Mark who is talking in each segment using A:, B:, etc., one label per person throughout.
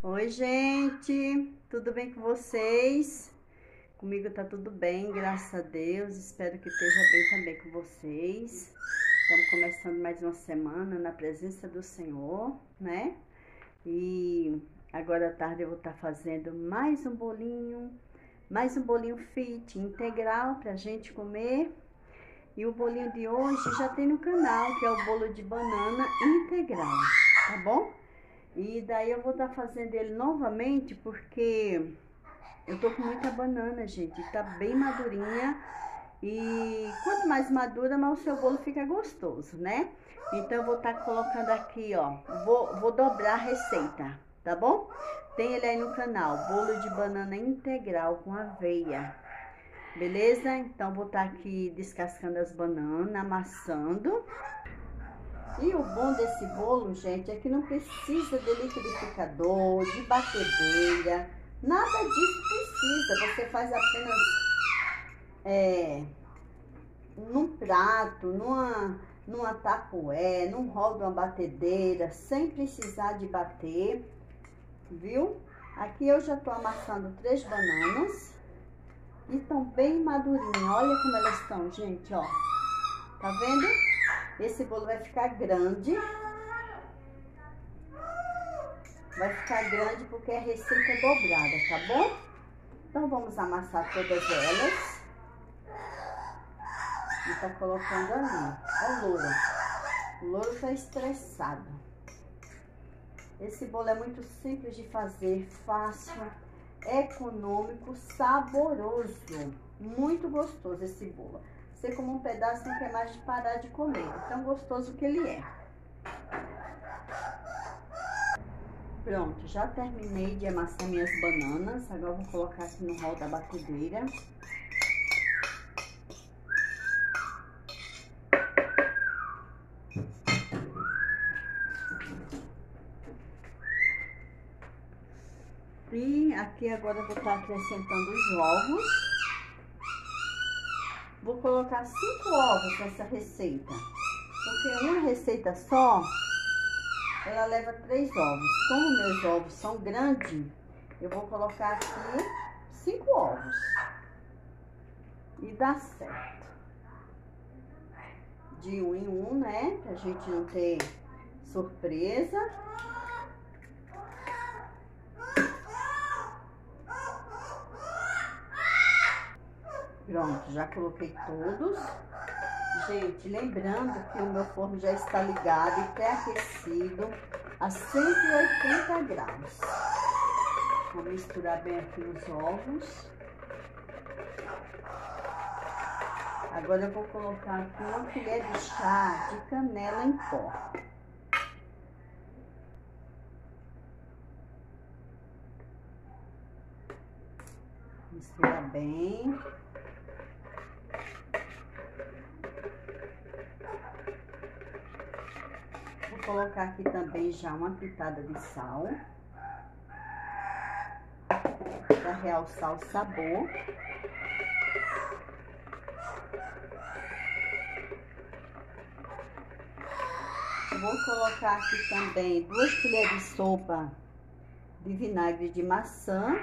A: Oi, gente, tudo bem com vocês? Comigo tá tudo bem, graças a Deus. Espero que esteja bem também com vocês. Estamos começando mais uma semana na presença do Senhor, né? E agora à tarde eu vou estar tá fazendo mais um bolinho, mais um bolinho fit integral pra gente comer. E o bolinho de hoje já tem no canal, que é o bolo de banana integral, tá bom? E daí eu vou estar tá fazendo ele novamente porque eu tô com muita banana, gente. Tá bem madurinha. E quanto mais madura, mais o seu bolo fica gostoso, né? Então eu vou estar tá colocando aqui, ó. Vou, vou dobrar a receita, tá bom? Tem ele aí no canal, bolo de banana integral com aveia. Beleza? Então vou estar tá aqui descascando as bananas, amassando. E o bom desse bolo, gente, é que não precisa de liquidificador, de batedeira, nada disso precisa. Você faz apenas é, num prato, numa, numa tapoé, num rol de uma batedeira, sem precisar de bater, viu? Aqui eu já tô amassando três bananas e estão bem madurinhas. Olha como elas estão, gente, ó. Tá vendo? Esse bolo vai ficar grande. Vai ficar grande porque é receita dobrada, tá bom? Então, vamos amassar todas elas. E tá colocando ali. Olha o louro. O louro tá estressado. Esse bolo é muito simples de fazer, fácil, econômico, saboroso. Muito gostoso esse bolo. Você como um pedaço não quer mais de parar de comer. Tão gostoso que ele é. Pronto, já terminei de amassar minhas bananas. Agora vou colocar aqui no rol da batedeira. E aqui agora eu vou estar acrescentando os ovos. Colocar cinco ovos nessa receita. Porque uma receita só, ela leva três ovos. Como meus ovos são grandes, eu vou colocar aqui cinco ovos. E dá certo. De um em um, né? Pra gente não ter surpresa. Pronto, já coloquei todos. Gente, lembrando que o meu forno já está ligado e pré-aquecido a 180 graus. Vou misturar bem aqui os ovos. Agora eu vou colocar aqui uma colher de chá de canela em pó. Mistura bem. Colocar aqui também já uma pitada de sal. Para realçar o sabor. Vou colocar aqui também duas colheres de sopa de vinagre de maçã.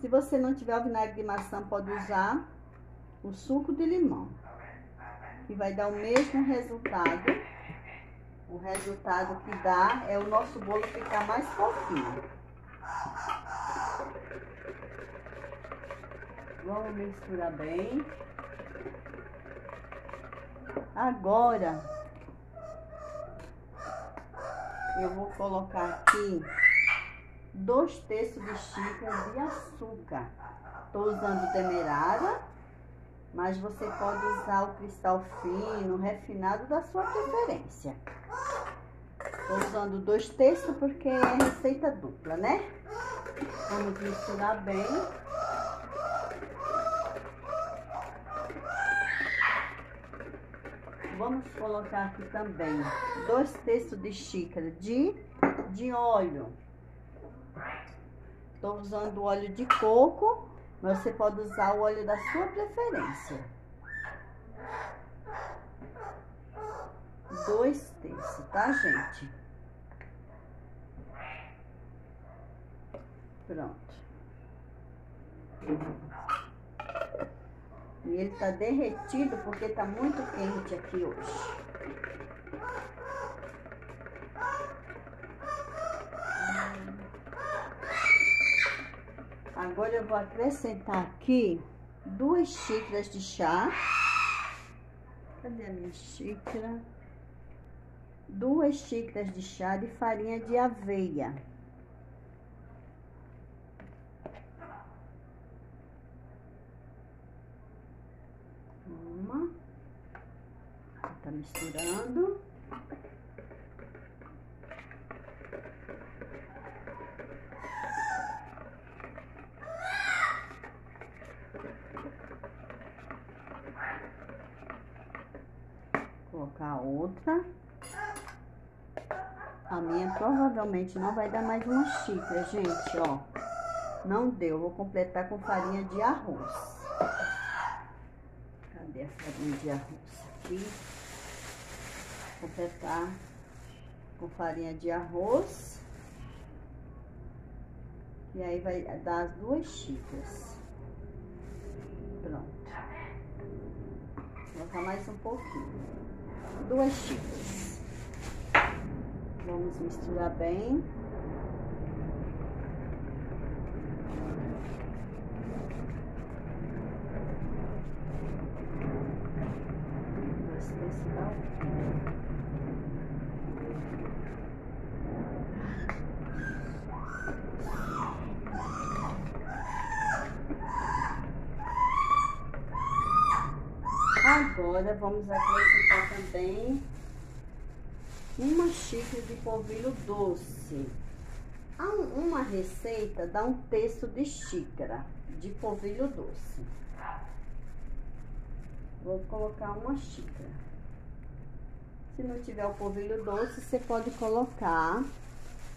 A: Se você não tiver o vinagre de maçã, pode usar o suco de limão. Que vai dar o mesmo resultado o resultado que dá é o nosso bolo ficar mais fofinho. Vamos misturar bem. Agora, eu vou colocar aqui dois terços de xícara de açúcar. Estou usando demerara mas você pode usar o cristal fino, refinado da sua preferência. Estou usando dois terços porque é receita dupla, né? Vamos misturar bem. Vamos colocar aqui também dois terços de xícara de, de óleo. Estou usando óleo de coco mas você pode usar o óleo da sua preferência. Dois terços, tá, gente? Pronto. E ele tá derretido porque tá muito quente aqui hoje. Vou acrescentar aqui duas xícaras de chá. Cadê a minha xícara? Duas xícaras de chá de farinha de aveia. Uma. Tá misturando. Colocar outra. A minha provavelmente não vai dar mais uma xícara, gente, ó. Não deu, vou completar com farinha de arroz. Cadê a farinha de arroz? Aqui. Completar com farinha de arroz. E aí vai dar as duas xícaras. Pronto. Vou colocar mais um pouquinho duas xícaras. Vamos misturar bem. Agora vamos acrescentar também uma xícara de polvilho doce. Uma receita dá um terço de xícara de polvilho doce. Vou colocar uma xícara. Se não tiver o polvilho doce, você pode colocar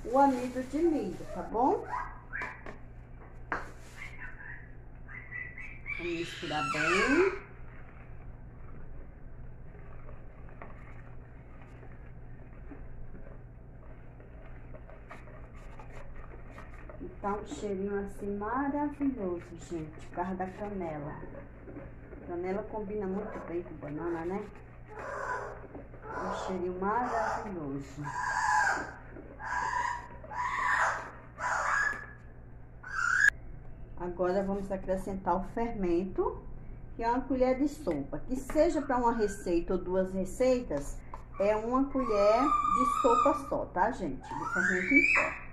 A: o amido de milho, tá bom? Vamos misturar bem. Tá um cheirinho assim maravilhoso, gente, por causa da canela. Canela combina muito bem com banana, né? Um cheirinho maravilhoso. Agora vamos acrescentar o fermento, que é uma colher de sopa. Que seja para uma receita ou duas receitas, é uma colher de sopa só, tá, gente? De fermento em pó.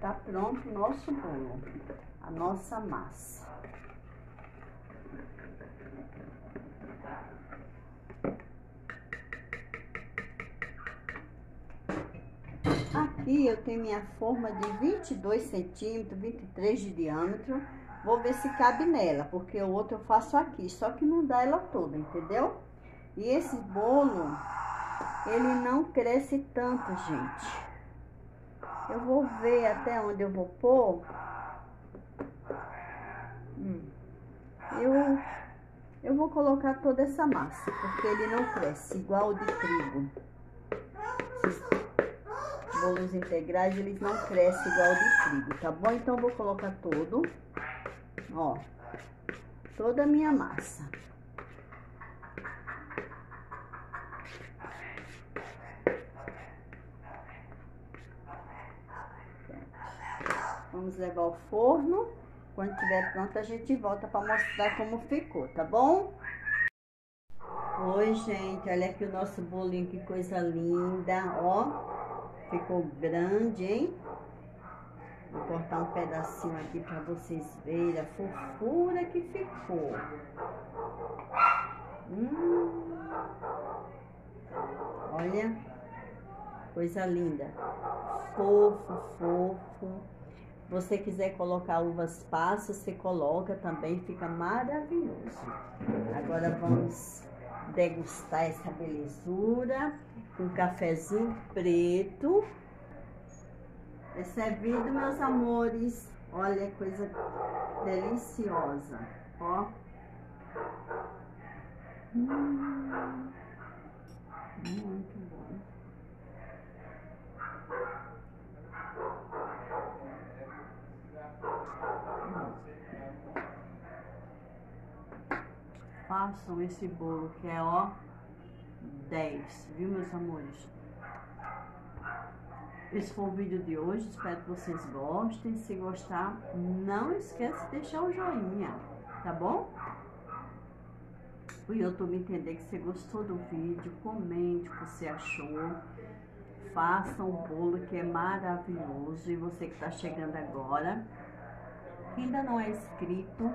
A: Tá pronto o bolo, a nossa massa. Aqui eu tenho minha forma de 22 centímetros, 23 de diâmetro. Vou ver se cabe nela, porque o outro eu faço aqui, só que não dá ela toda, entendeu? E esse bolo, ele não cresce tanto, gente. Eu vou ver até onde eu vou pôr. Hum. Eu, eu vou colocar toda essa massa, porque ele não cresce igual o de trigo. Esses bolos integrais, eles não crescem igual o de trigo, tá bom? Então, vou colocar todo, ó, toda a minha massa. Vamos levar ao forno. Quando estiver pronto, a gente volta para mostrar como ficou, tá bom? Oi, gente, olha aqui o nosso bolinho, que coisa linda, ó. Ficou grande, hein? Vou cortar um pedacinho aqui para vocês verem a fofura que ficou. Hum. Olha, coisa linda. Fofo, fofo você quiser colocar uvas passas, você coloca também, fica maravilhoso. Agora vamos degustar essa belezura com um cafezinho preto. É servido, meus amores. Olha, coisa deliciosa. Ó. Hum, muito bom. Façam esse bolo que é ó 10, viu meus amores? Esse foi o vídeo de hoje, espero que vocês gostem. Se gostar, não esquece de deixar o joinha, tá bom? O YouTube entender que você gostou do vídeo, comente o que você achou. Faça um bolo que é maravilhoso. E você que está chegando agora, que ainda não é inscrito,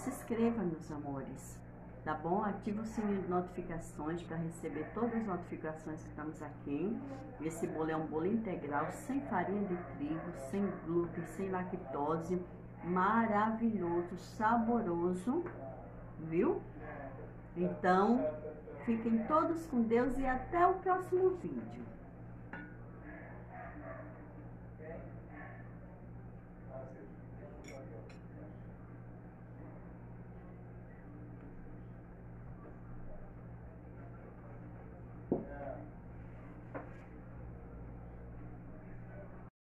A: se inscreva, meus amores tá bom? Ativa o sininho de notificações para receber todas as notificações que estamos aqui. Esse bolo é um bolo integral, sem farinha de trigo, sem glúten, sem lactose, maravilhoso, saboroso, viu? Então, fiquem todos com Deus e até o próximo vídeo.